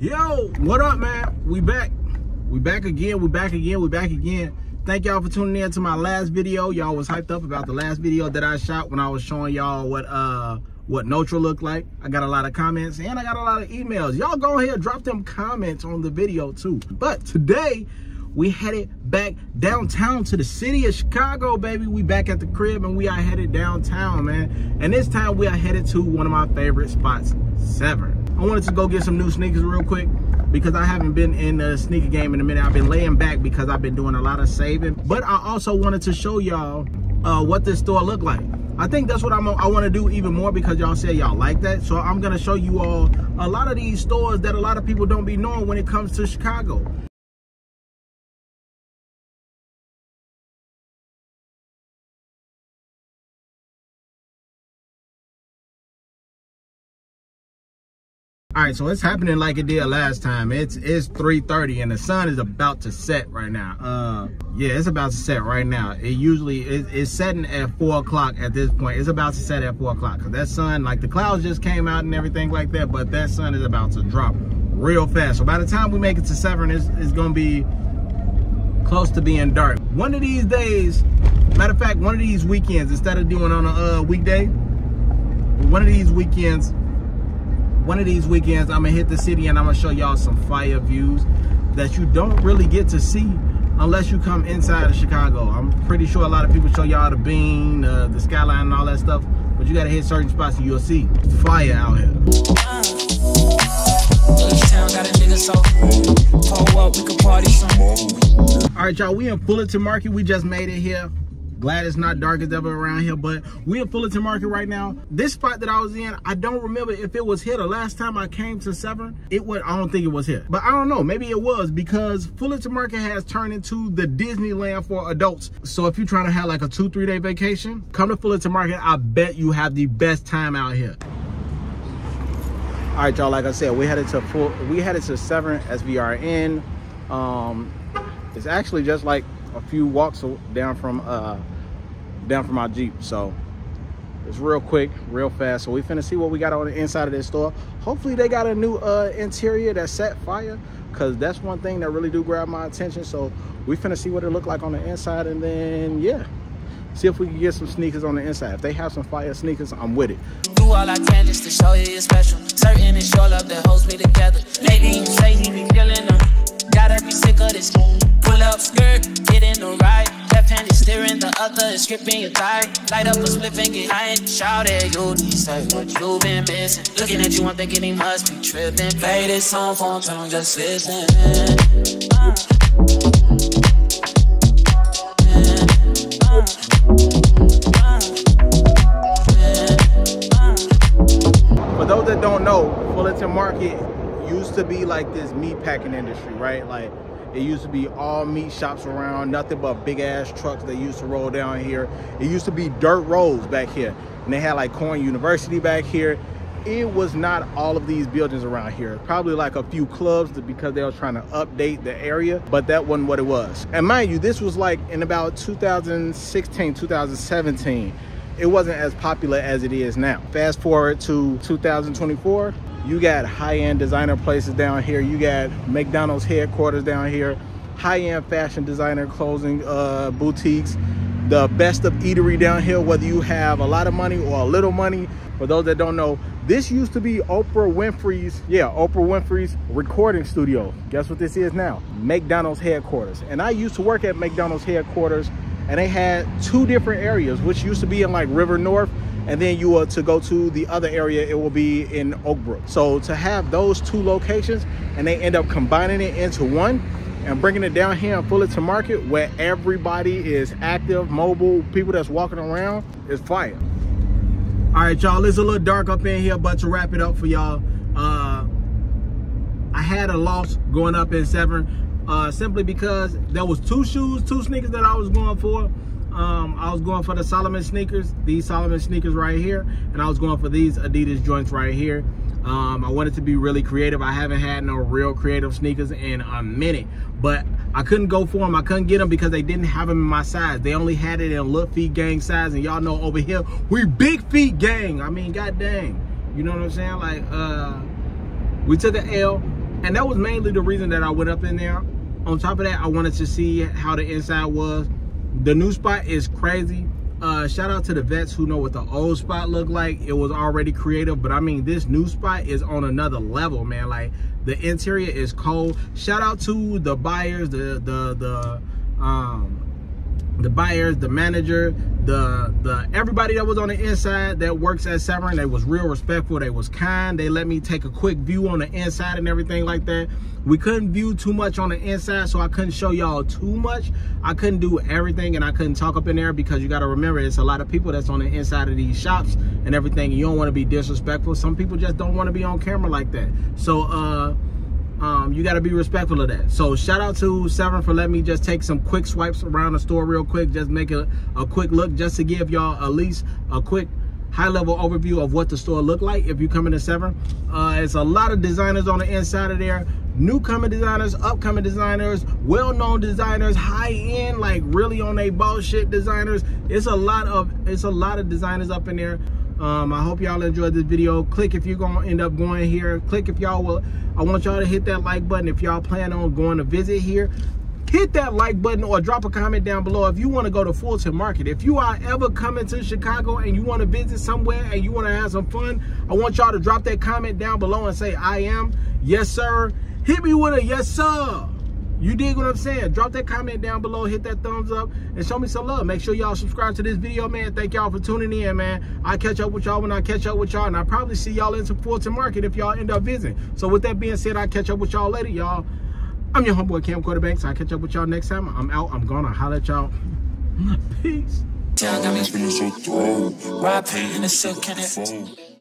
Yo, what up, man? We back. We back again. We back again. We back again. Thank y'all for tuning in to my last video. Y'all was hyped up about the last video that I shot when I was showing y'all what uh what Notra looked like. I got a lot of comments and I got a lot of emails. Y'all go ahead, drop them comments on the video too. But today, we headed back downtown to the city of Chicago, baby. We back at the crib and we are headed downtown, man. And this time we are headed to one of my favorite spots, Severn. I wanted to go get some new sneakers real quick because I haven't been in the sneaker game in a minute. I've been laying back because I've been doing a lot of saving. But I also wanted to show y'all uh, what this store looked like. I think that's what I'm, I want to do even more because y'all said y'all like that. So I'm going to show you all a lot of these stores that a lot of people don't be knowing when it comes to Chicago. All right, so it's happening like it did last time. It's it's 3:30 and the sun is about to set right now. Uh, yeah, it's about to set right now. It usually it, it's setting at four o'clock at this point. It's about to set at four o'clock because that sun, like the clouds just came out and everything like that, but that sun is about to drop real fast. So by the time we make it to Severn, it's, it's gonna be close to being dark. One of these days, matter of fact, one of these weekends, instead of doing on a uh, weekday, one of these weekends one of these weekends I'm gonna hit the city and I'm gonna show y'all some fire views that you don't really get to see unless you come inside of Chicago. I'm pretty sure a lot of people show y'all the bean, uh, the skyline and all that stuff, but you gotta hit certain spots and you'll see fire out here. All right, y'all, we in Fullerton Market. We just made it here. Glad it's not dark as ever around here, but we in Fullerton Market right now. This spot that I was in, I don't remember if it was here the last time I came to Severn. It was, I don't think it was here, but I don't know. Maybe it was because Fullerton Market has turned into the Disneyland for adults. So if you're trying to have like a two, three day vacation, come to Fullerton Market. I bet you have the best time out here. All right, y'all, like I said, we headed to full, we headed to Severn SVRN. Um, it's actually just like a few walks down from uh down from our jeep so it's real quick real fast. So we finna see what we got on the inside of this store. Hopefully they got a new uh interior that set fire because that's one thing that really do grab my attention. So we finna see what it look like on the inside and then yeah see if we can get some sneakers on the inside. If they have some fire sneakers i'm with it. Do all i can just to show you you're special. Certain it's your love that holds me together. You say he be killing them gotta be sick of this. Pull up skirt get in the ride is steering the other is gripping your thigh light up a split and get high and shout at you decide what you've been missing looking at you i'm thinking he must be tripping play this song for him turn just listen. For those that don't know, Fullerton Market used to be like this meat packing industry, right? Like it used to be all meat shops around, nothing but big ass trucks that used to roll down here. It used to be dirt roads back here. And they had like Corn University back here. It was not all of these buildings around here. Probably like a few clubs because they were trying to update the area, but that wasn't what it was. And mind you, this was like in about 2016, 2017 it wasn't as popular as it is now. Fast forward to 2024, you got high-end designer places down here. You got McDonald's headquarters down here, high-end fashion designer clothing uh, boutiques, the best of eatery down here, whether you have a lot of money or a little money. For those that don't know, this used to be Oprah Winfrey's, yeah, Oprah Winfrey's recording studio. Guess what this is now? McDonald's headquarters. And I used to work at McDonald's headquarters and they had two different areas, which used to be in like River North, and then you are to go to the other area, it will be in Oakbrook. So to have those two locations, and they end up combining it into one, and bringing it down here and in Fullerton Market, where everybody is active, mobile, people that's walking around, is fire. All right, y'all, it's a little dark up in here, but to wrap it up for y'all, uh, I had a loss going up in Severn uh, simply because there was two shoes, two sneakers that I was going for. Um, I was going for the Salomon sneakers, these Salomon sneakers right here, and I was going for these Adidas joints right here. Um, I wanted to be really creative. I haven't had no real creative sneakers in a minute, but I couldn't go for them. I couldn't get them because they didn't have them in my size. They only had it in little feet gang size, and y'all know over here, we big feet gang. I mean, god dang. You know what I'm saying? Like, uh, we took an L and that was mainly the reason that I went up in there. On top of that, I wanted to see how the inside was. The new spot is crazy. Uh, shout out to the vets who know what the old spot looked like. It was already creative, but I mean, this new spot is on another level, man. Like the interior is cold. Shout out to the buyers, the the the um the buyers, the manager, the the everybody that was on the inside that works at Severn, they was real respectful, they was kind. They let me take a quick view on the inside and everything like that. We couldn't view too much on the inside, so I couldn't show y'all too much. I couldn't do everything and I couldn't talk up in there because you gotta remember it's a lot of people that's on the inside of these shops and everything. You don't wanna be disrespectful. Some people just don't wanna be on camera like that. So uh um, you got to be respectful of that. So shout out to Severn for letting me just take some quick swipes around the store real quick, just make a, a quick look, just to give y'all at least a quick high level overview of what the store look like if you come into Severn. Uh, it's a lot of designers on the inside of there. Newcomer designers, upcoming designers, well-known designers, high-end, like really on a bullshit designers. It's a lot of it's a lot of designers up in there. Um, I hope y'all enjoyed this video. Click if you're gonna end up going here. Click if y'all will. I want y'all to hit that like button if y'all plan on going to visit here. Hit that like button or drop a comment down below if you want to go to Fulton Market. If you are ever coming to Chicago and you want to visit somewhere and you want to have some fun, I want y'all to drop that comment down below and say, I am. Yes, sir. Hit me with a yes, sir. You dig what I'm saying? Drop that comment down below, hit that thumbs up, and show me some love. Make sure y'all subscribe to this video, man. Thank y'all for tuning in, man. I catch up with y'all when I catch up with y'all, and I probably see y'all in some Fulton Market if y'all end up visiting. So with that being said, I catch up with y'all later, y'all. I'm your homeboy Camcorder Banks. I catch up with y'all next time. I'm out. I'm gonna holler at y'all. Peace. Got me so throw. Ride paint in silk?